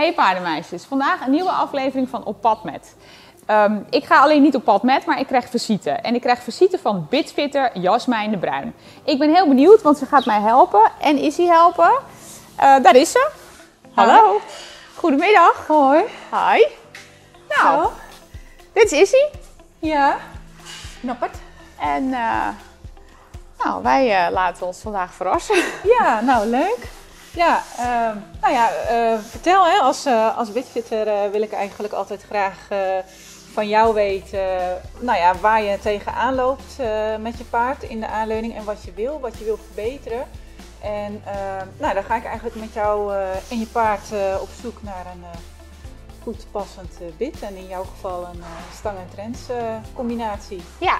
Hey paardenmeisjes, vandaag een nieuwe aflevering van Op Pad Met. Ehm, ik ga alleen niet op pad met, maar ik krijg visite. En ik krijg visite van Bitfitter Jasmijn de Bruin. Ik ben heel benieuwd, want ze gaat mij helpen. En is hij helpen? Eh, daar is ze. Hallo. Goedemiddag. Hoi. Hi. Nou, Zo. dit is Issy. Ja. Knappert. En eh, nou, wij eh, laten ons vandaag verrassen. Ja, nou leuk. Ja, ehm, nou ja, eh, vertel hè, als, eh als witfitter eh, wil ik eigenlijk altijd graag van jou weten nou ja, waar je tegenaan loopt met je paard in de aanleuning en wat je wil, wat je wil verbeteren. En ehm, nou, dan ga ik eigenlijk met jou en je paard op zoek naar een goed passend bit. En in jouw geval een stang en trends combinatie. Ja,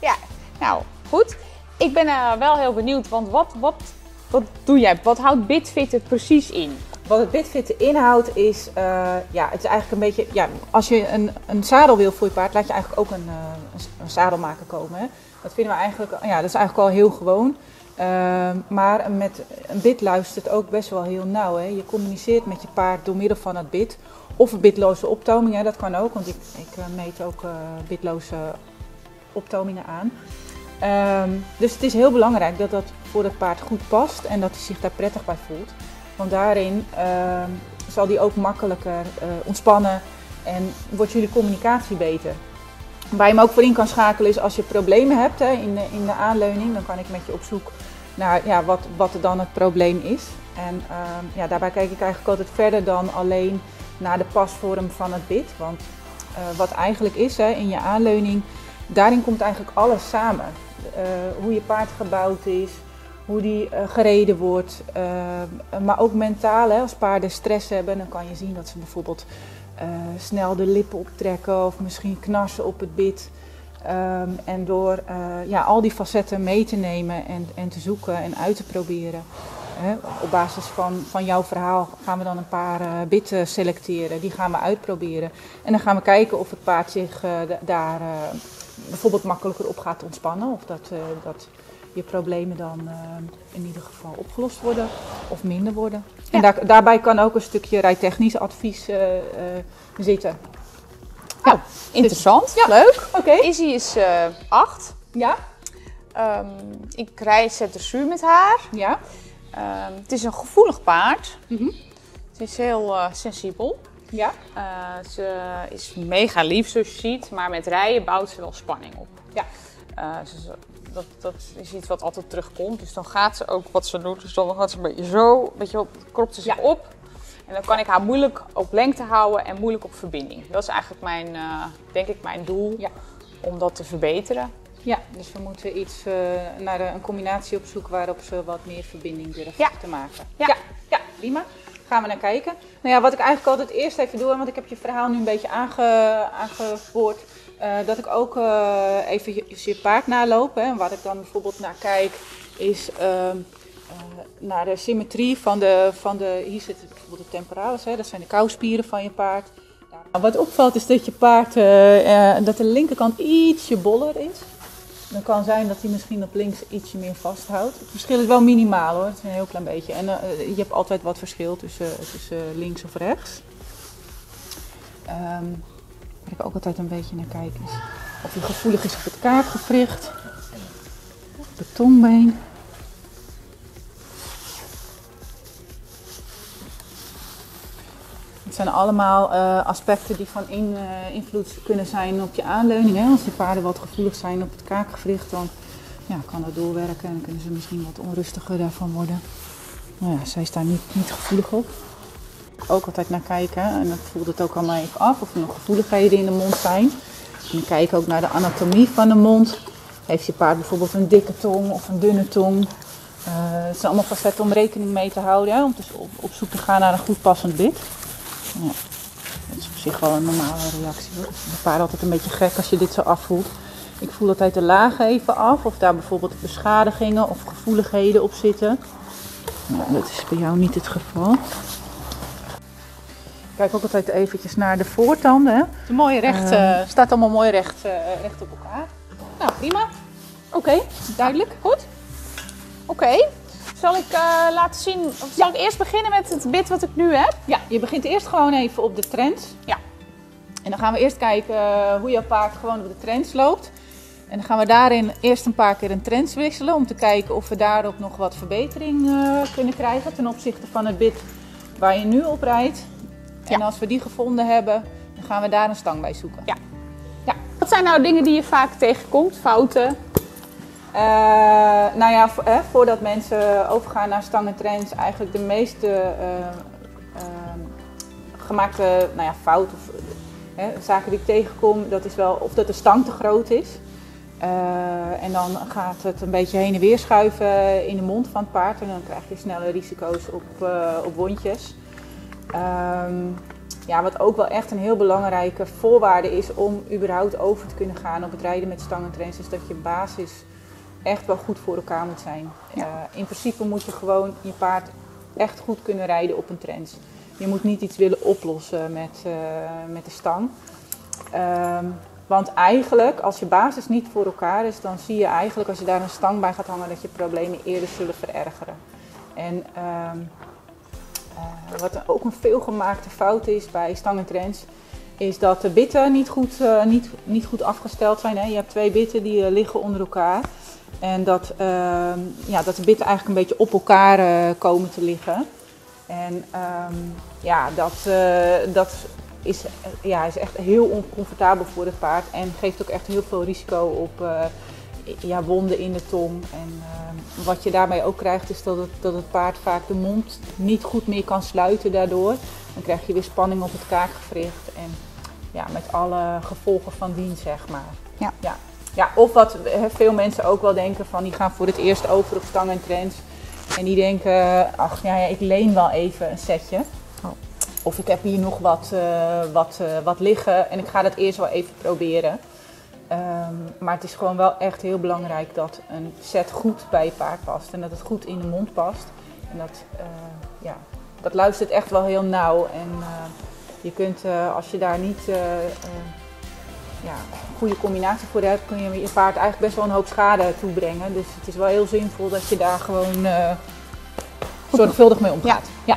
ja. Nou, goed. Ik ben wel heel benieuwd, want wat, wat, wat doe jij? Wat houdt Bitfitter precies in? Wat het bitfitten inhoudt is, eh, ja, het is eigenlijk een beetje, ja, als je een, een zadel wil voor je paard, laat je eigenlijk ook een, eh, een, zadelmaker komen. Dat vinden we eigenlijk, ja, dat is eigenlijk al heel gewoon. Ehm, maar met een bit luistert ook best wel heel nauw. Hè? Je communiceert met je paard door middel van het bit. Of een bitloze optoming, hè? dat kan ook, want ik, ik eh, meet ook bitloze optomingen aan. Ehm, dus het is heel belangrijk dat dat voor het paard goed past en dat hij zich daar prettig bij voelt. Want daarin ehm, zal die ook makkelijker eh, ontspannen en wordt jullie communicatie beter. Waar je hem ook voor in kan schakelen is als je problemen hebt hè, in, de, in de aanleuning, dan kan ik met je op zoek naar ja, wat, wat er dan het probleem is. En ehm, ja, daarbij kijk ik eigenlijk altijd verder dan alleen naar de pasvorm van het bit. Want eh, wat eigenlijk is hè, in je aanleuning, daarin komt eigenlijk alles samen. Eh, hoe je paard gebouwd is, hoe die eh, gereden wordt. eh, maar ook mentaal, hè, als paarden stress hebben, dan kan je zien dat ze bijvoorbeeld snel de lippen optrekken of misschien knarsen op het bit. Ehm, en door ja, al die facetten mee te nemen en, en te zoeken en uit te proberen. hè, op basis van, van jouw verhaal gaan we dan een paar bitten selecteren. Die gaan we uitproberen. En dan gaan we kijken of het paard zich da- daar bijvoorbeeld makkelijker op gaat ontspannen. Of dat, eh, dat je problemen dan eh, in ieder geval opgelost worden of minder worden. En daar, daarbij kan ook een stukje rijtechnisch advies eh, zitten. Nou, interessant. Leuk. Oké. Izzy is 8. Ja? ik rij dressuur met haar. Ja? Ehm, het is een gevoelig paard. Mhm. Het is heel sensibel. Ja? Eh, ze is mega lief zoals je ziet, maar met rijden bouwt ze wel spanning op. Ja. Eh, ze- dat, dat is iets wat altijd terugkomt. Dus dan gaat ze ook wat ze doet. Dus dan gaat ze een beetje zo, een beetje op, kropt ze zich Ja. op. En dan kan ik haar moeilijk op lengte houden en moeilijk op verbinding. Dat is eigenlijk mijn, eh, denk ik, mijn doel Ja. om dat te verbeteren. Ja, dus we moeten iets naar een combinatie op zoek waarop ze wat meer verbinding Ja. te maken. Ja. ja, ja, prima. Gaan we naar kijken. Nou ja, wat ik eigenlijk altijd eerst even doe, want ik heb je verhaal nu een beetje aange, aangevoerd, eh, dat ik ook eh, even je, paard naloop. Hè. En Waar ik dan bijvoorbeeld naar kijk, is ehm, eh, naar de symmetrie van de, van de, hier zit bijvoorbeeld de temporalis, hè, dat zijn de kouspieren van je paard. Nou, wat opvalt is dat je paard, dat de linkerkant ietsje boller is. Dan kan zijn dat hij misschien op links ietsje meer vasthoudt. Het verschil is wel minimaal hoor, het is een heel klein beetje. En eh, je hebt altijd wat verschil tussen, tussen links of rechts. Ehm, waar ik ook altijd een beetje naar kijk is of hij gevoelig is op het kaakgewricht, op de tongbeen. Zijn allemaal eh, aspecten die van eh, invloed kunnen zijn op je aanleuning. Hè? Als die paarden wat gevoelig zijn op het kaakgewricht, dan ja, kan dat doorwerken en kunnen ze misschien wat onrustiger daarvan worden. Nou ja, zij is daar niet, niet gevoelig op. Ook altijd naar kijken en dan voelt het ook allemaal even af of er nog gevoeligheden in de mond zijn. En kijk ook naar de anatomie van de mond. Heeft je paard bijvoorbeeld een dikke tong of een dunne tong? Eh, het zijn allemaal facetten om rekening mee te houden, hè? om dus op, op zoek te gaan naar een goed passend bit. Ja, dat is op zich wel een normale reactie. Hoor. Het is paard altijd een beetje gek als je dit zo afvoelt. Ik voel altijd de lagen even af, of daar bijvoorbeeld beschadigingen of gevoeligheden op zitten. Nou, dat is bij jou niet het geval. Ik kijk ook altijd eventjes naar de voortanden. Hè. De mooie recht, eh, staat allemaal mooi recht, eh, recht op elkaar. Nou, prima. Oké, duidelijk. Goed. Oké. Zal ik eh, laten zien, of zal ik eerst beginnen met het bit wat ik nu heb? Ja, je begint eerst gewoon even op de trends. Ja. En dan gaan we eerst kijken eh, hoe jouw paard gewoon op de trends loopt. En dan gaan we daarin eerst een paar keer een trends wisselen om te kijken of we daarop nog wat verbetering eh, kunnen krijgen ten opzichte van het bit waar je nu op rijdt. En als we die gevonden hebben, dan gaan we daar een stang bij zoeken. Ja. Wat zijn nou dingen die je vaak tegenkomt? Fouten? Eh, nou ja, voordat mensen overgaan naar stang en trends, eigenlijk de meeste eh, ehm, gemaakte nou ja, fout of zaken die ik tegenkom, dat is wel of dat de stang te groot is. Eh, en dan gaat het een beetje heen en weer schuiven in de mond van het paard en dan krijg je snelle risico's op, op wondjes. Ehm, ja, wat ook wel echt een heel belangrijke voorwaarde is om überhaupt over te kunnen gaan op het rijden met stang en trends, is dat je basis echt wel goed voor elkaar moet zijn. Ja. Eh, in principe moet je gewoon je paard echt goed kunnen rijden op een trends. Je moet niet iets willen oplossen met, eh, met de stang. Ehm, want eigenlijk, als je basis niet voor elkaar is, dan zie je eigenlijk als je daar een stang bij gaat hangen, dat je problemen eerder zullen verergeren. En ehm, eh, wat ook een veelgemaakte fout is bij stang en trends, is dat de bitten niet goed, niet, niet goed afgesteld zijn. Hè? Je hebt twee bitten die liggen onder elkaar. En dat, ehm, ja, dat de bitten eigenlijk een beetje op elkaar eh, komen te liggen. En ehm, ja, dat, eh, dat is, eh, ja, is echt heel oncomfortabel voor het paard. En geeft ook echt heel veel risico op ja, wonden in de tong. En ehm, wat je daarbij ook krijgt is dat het, dat het paard vaak de mond niet goed meer kan sluiten daardoor. Dan krijg je weer spanning op het kaakgewricht. En ja, met alle gevolgen van dien, zeg maar. Ja. ja. Ja, of wat veel mensen ook wel denken van die gaan voor het eerst over op stang en trends. En die denken, ach ja, ja, ik leen wel even een setje. Oh. Of ik heb hier nog wat, eh, wat, eh, wat liggen en ik ga dat eerst wel even proberen. Ehm, maar het is gewoon wel echt heel belangrijk dat een set goed bij je paard past. En dat het goed in de mond past. En dat, eh, ja, dat luistert echt wel heel nauw. En je kunt, als je daar niet ja, een goede combinatie voor hebt, kun je je paard eigenlijk best wel een hoop schade toebrengen. Dus het is wel heel zinvol dat je daar gewoon eh, zorgvuldig mee omgaat. Ja.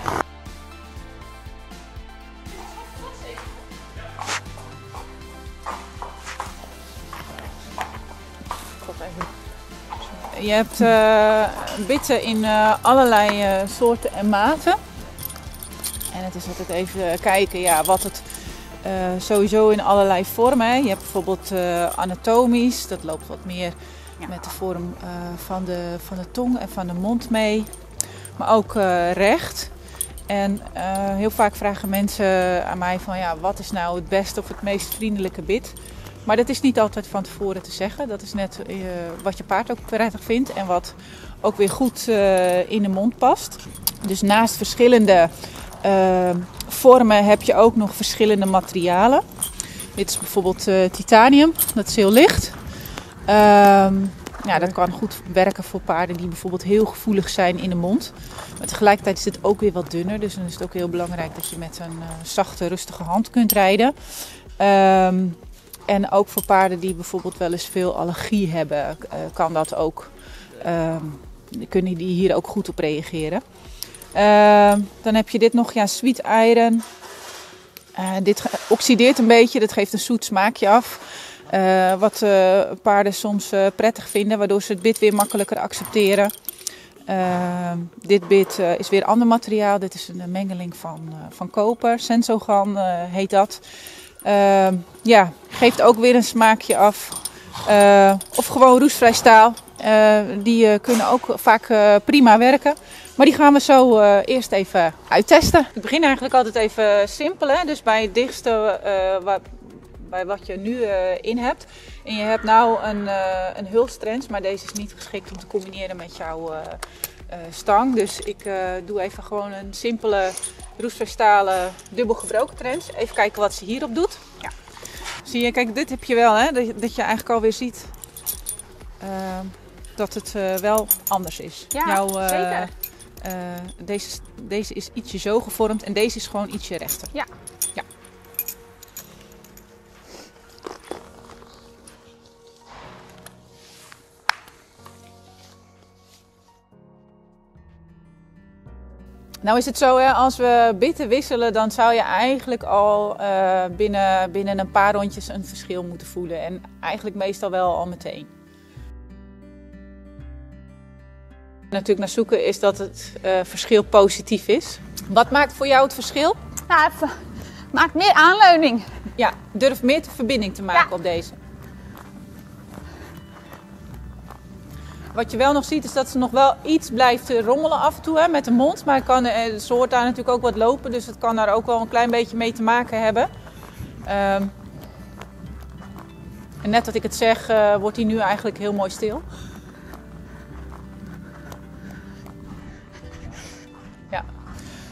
Je hebt eh, bitten in eh, allerlei eh, soorten en maten. En het is altijd even kijken ja, wat het eh, sowieso in allerlei vormen. Hè. Je hebt bijvoorbeeld eh, anatomisch, dat loopt wat meer Ja. met de vorm eh, van, de, van de tong en van de mond mee. Maar ook recht. En heel vaak vragen mensen aan mij van ja, wat is nou het beste of het meest vriendelijke bit? Maar dat is niet altijd van tevoren te zeggen. Dat is net wat je paard ook prettig vindt en wat ook weer goed in de mond past. Dus naast verschillende vormen heb je ook nog verschillende materialen. Dit is bijvoorbeeld eh, titanium, dat is heel licht. Ehm, ja, dat kan goed werken voor paarden die bijvoorbeeld heel gevoelig zijn in de mond. Maar tegelijkertijd is het ook weer wat dunner. Dus dan is het ook heel belangrijk dat je met een eh, zachte, rustige hand kunt rijden. Ehm, en ook voor paarden die bijvoorbeeld wel eens veel allergie hebben, eh, kan dat ook. ehm, kunnen die hier ook goed op reageren. Ehm, dan heb je dit nog, ja, sweet iron. Eh, dit oxideert een beetje, dat geeft een zoet smaakje af. Eh, wat eh, paarden soms prettig vinden, waardoor ze het bit weer makkelijker accepteren. Ehm, dit bit is weer ander materiaal. Dit is een mengeling van, van koper. Sensogan heet dat. Ehm, ja, geeft ook weer een smaakje af. Of gewoon roestvrij staal. Eh, die eh, kunnen ook vaak eh, prima werken. Maar die gaan we zo eerst even uittesten. Ik begin eigenlijk altijd even simpel. Hè? Dus bij het dichtste bij wat je nu in hebt. En je hebt nou een, een hulstrens, maar deze is niet geschikt om te combineren met jouw stang. Dus ik doe even gewoon een simpele roestverstalen dubbel gebroken trends. Even kijken wat ze hierop doet. Ja. Zie je, kijk, dit heb je wel, hè? Dat, je- eigenlijk alweer ziet eh, dat het eh, wel anders is. Ja, eh, zeker. eh, deze, deze is ietsje zo gevormd en deze is gewoon ietsje rechter. Ja. Ja. Nou is het zo, hè, als we bitten wisselen, dan zou je eigenlijk al uh, binnen, binnen een paar rondjes een verschil moeten voelen. En eigenlijk meestal wel al meteen. Natuurlijk naar zoeken is dat het uh, verschil positief is. Wat maakt voor jou het verschil? Nou, het maakt meer aanleuning. Ja, durf meer de verbinding te maken Ja. op deze. Wat je wel nog ziet is dat ze nog wel iets blijft eh, rommelen af en toe hè, met de mond. Maar kan, eh, ze hoort daar natuurlijk ook wat lopen, dus het kan daar ook wel een klein beetje mee te maken hebben. Ehm, en net dat ik het zeg, eh, wordt hij nu eigenlijk heel mooi stil.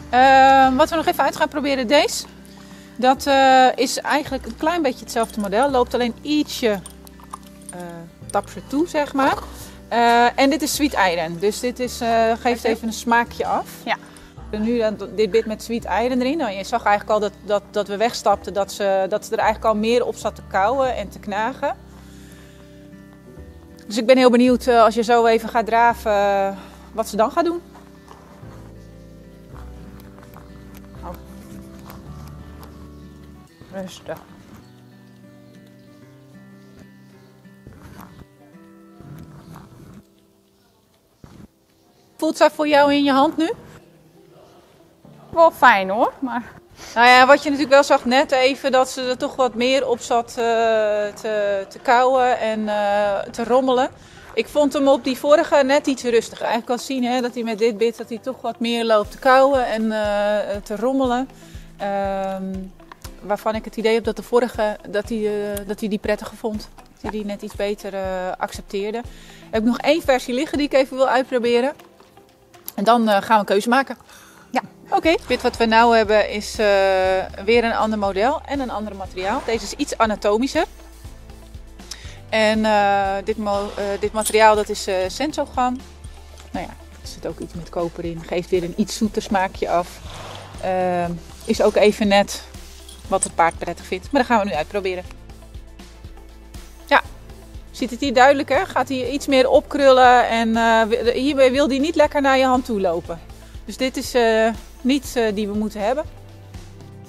Ehm, wat we nog even uit gaan proberen, deze. Dat eh, is eigenlijk een klein beetje hetzelfde model. Loopt alleen ietsje uh, tapser toe, zeg maar. Uh, en dit is sweet iron. Dus dit is, geeft even een smaakje af. Ja. En nu dan dit bit met sweet iron erin. Nou, je zag eigenlijk al dat, dat, dat we wegstapten. Dat ze, dat ze er eigenlijk al meer op zat te kauwen en te knagen. Dus ik ben heel benieuwd als je zo even gaat draven wat ze dan gaat doen. Rustig. Voelt zij voor jou in je hand nu? Wel fijn hoor, maar Nou ja, wat je natuurlijk wel zag net even, dat ze er toch wat meer op zat uh, te, te kauwen en uh, te rommelen. Ik vond hem op die vorige net iets rustiger. Eigenlijk kan zien hè, dat hij met dit bit dat hij toch wat meer loopt te kauwen en uh, te rommelen. Um, waarvan ik het idee heb dat de vorige dat hij, dat hij die prettiger vond. Dat hij die net iets beter accepteerde. Heb ik nog één versie liggen die ik even wil uitproberen. En dan gaan we een keuze maken. Ja. Oké, okay. dit wat we nu hebben is uh, weer een ander model en een ander materiaal. Deze is iets anatomischer. En uh, dit, uh, dit, materiaal dat is Sensogan. Nou ja, er zit ook iets met koper in. Geeft weer een iets zoeter smaakje af. Ehm, is ook even net wat het paard prettig vindt. Maar dat gaan we nu uitproberen. Ja, ziet het hier duidelijk hè? Gaat hij iets meer opkrullen en hiermee wil hij niet lekker naar je hand toe lopen. Dus dit is uh, niet uh, die we moeten hebben.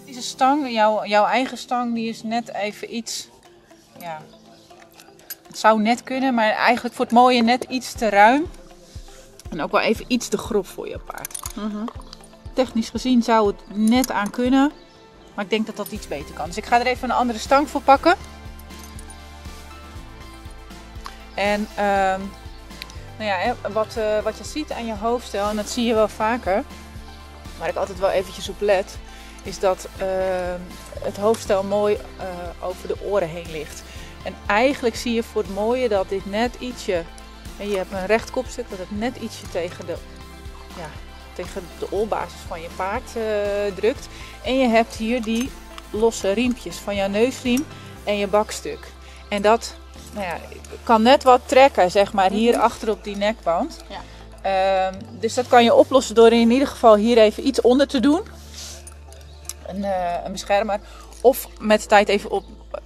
Deze stang, jouw, jouw eigen stang, die is net even iets. Ja, het zou net kunnen, maar eigenlijk voor het mooie net iets te ruim. En ook wel even iets te grof voor je paard. -huh. Technisch gezien zou het net aan kunnen. Maar ik denk dat dat iets beter kan. Dus ik ga er even een andere stang voor pakken. En uh, nou ja, wat, uh, wat je ziet aan je hoofdstel, en dat zie je wel vaker, waar ik altijd wel eventjes op let, is dat uh, het hoofdstel mooi uh, over de oren heen ligt. En eigenlijk zie je voor het mooie dat dit net ietsje, en je hebt een recht kopstuk, dat het net ietsje tegen de, ja, tegen de oorbasis van je paard uh, drukt. En je hebt hier die losse riempjes van je neusriem en je bakstuk. En dat nou ja, kan net wat trekken, zeg maar, hier -hmm. achter op die nekband. Ja. Uh, dus dat kan je oplossen door in ieder geval hier even iets onder te doen. Een, uh, een beschermer. Of met de tijd even op,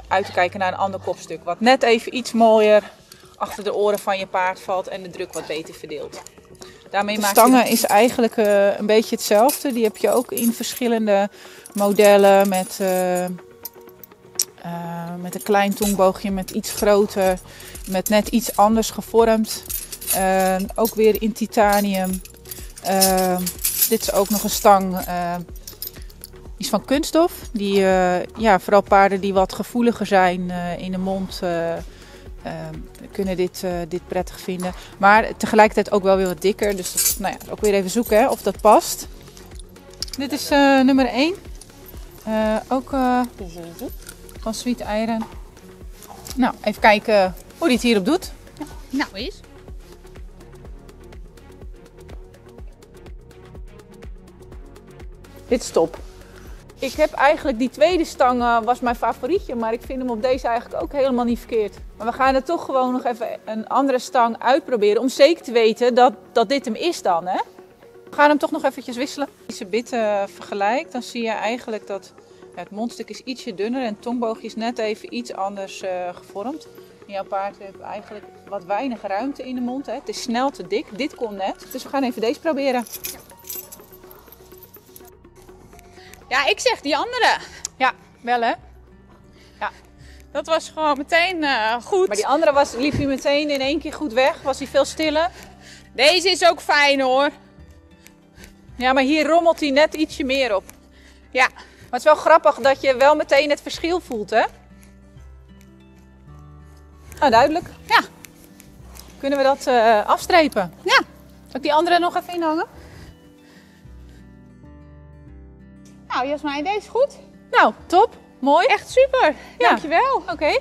uit te kijken naar een ander kopstuk. Wat net even iets mooier achter de oren van je paard valt en de druk wat beter verdeelt. Daarmee de stangen is eigenlijk uh, een beetje hetzelfde. Die heb je ook in verschillende modellen met... Uh, uh, met een klein tongboogje, met iets groter, met net iets anders gevormd. Ook weer in titanium. Dit is ook nog een stang. is van kunststof. Die, ja, vooral paarden die wat gevoeliger zijn in de mond. Kunnen dit, dit prettig vinden. Maar tegelijkertijd ook wel weer wat dikker. Dus dat, nou ja, ook weer even zoeken hè, of dat past. Dit is nummer 1. ook van Sweet Iron. Nou, even kijken hoe hij het hierop doet. Ja. Nou eens. Dit is top. Ik heb eigenlijk die tweede stang uh, was mijn favorietje, maar ik vind hem op deze eigenlijk ook helemaal niet verkeerd. Maar we gaan er toch gewoon nog even een andere stang uitproberen om zeker te weten dat, dat dit hem is dan. Hè? We gaan hem toch nog eventjes wisselen. Als je bit uh, vergelijkt, dan zie je eigenlijk dat het mondstuk is ietsje dunner en het tongboogje is net even iets anders uh, gevormd. Jouw paard heeft eigenlijk wat weinig ruimte in de mond. Hè. Het is snel te dik. Dit komt net. Dus we gaan even deze proberen. Ja, ik zeg die andere. Ja, wel hè. Dat was gewoon meteen eh, goed. Maar die andere was, liep hij meteen in één keer goed weg. Was hij veel stiller. Deze is ook fijn hoor. Ja, maar hier rommelt hij net ietsje meer op. Ja, Maar het is wel grappig dat je wel meteen het verschil voelt, hè? Nou, duidelijk. ja, Kunnen we dat eh, afstrepen? ja. Zal ik die andere nog even inhangen? Nou Jasmijn, deze is goed. Nou, top. Mooi. Echt super. Ja. Dankjewel. Oké.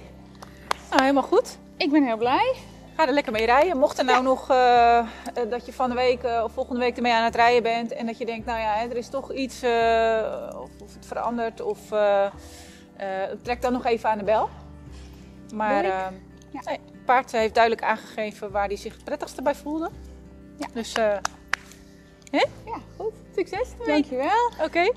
Nou, helemaal goed. Ik ben heel blij. Ga er lekker mee rijden. Mocht er nou nog eh, eh, dat je van de week eh, of volgende week ermee aan het rijden bent en dat je denkt, nou ja, hè, er is toch iets of, of het verandert of trek dan nog even aan de bel. Maar Ja. nee, het paard heeft duidelijk aangegeven waar hij zich het prettigste bij voelde. Ja. Dus, eh, Ja, goed. succes. Dankjewel. Oké.